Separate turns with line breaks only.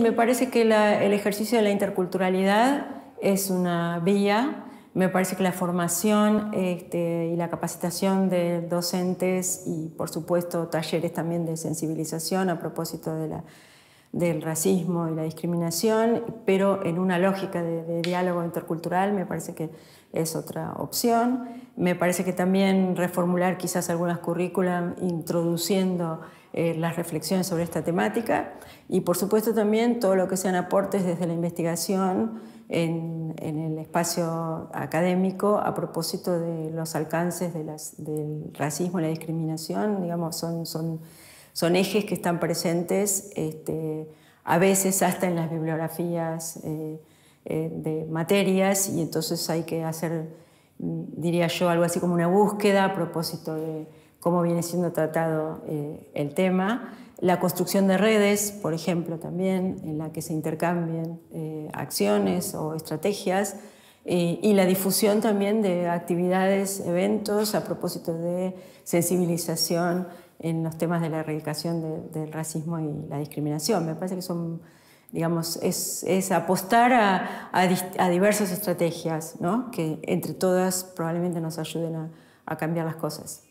Me parece que el ejercicio de la interculturalidad es una vía. Me parece que la formación este, y la capacitación de docentes y, por supuesto, talleres también de sensibilización a propósito de del racismo y la discriminación, pero en una lógica de, diálogo intercultural, me parece que es otra opción. Me parece que también reformular quizás algunas currículas introduciendo eh, las reflexiones sobre esta temática y por supuesto también todo lo que sean aportes desde la investigación en, el espacio académico a propósito de los alcances de las, del racismo y la discriminación, digamos, son, son, son ejes que están presentes este, a veces hasta en las bibliografías eh, eh, de materias y entonces hay que hacer, diría yo, algo así como una búsqueda a propósito de cómo viene siendo tratado eh, el tema. La construcción de redes, por ejemplo, también, en la que se intercambien eh, acciones o estrategias, eh, y la difusión también de actividades, eventos a propósito de sensibilización en los temas de la erradicación del racismo y la discriminación. Me parece que son, digamos, es, es apostar a, a, diversas estrategias, ¿no? que entre todas probablemente nos ayuden a, a cambiar las cosas.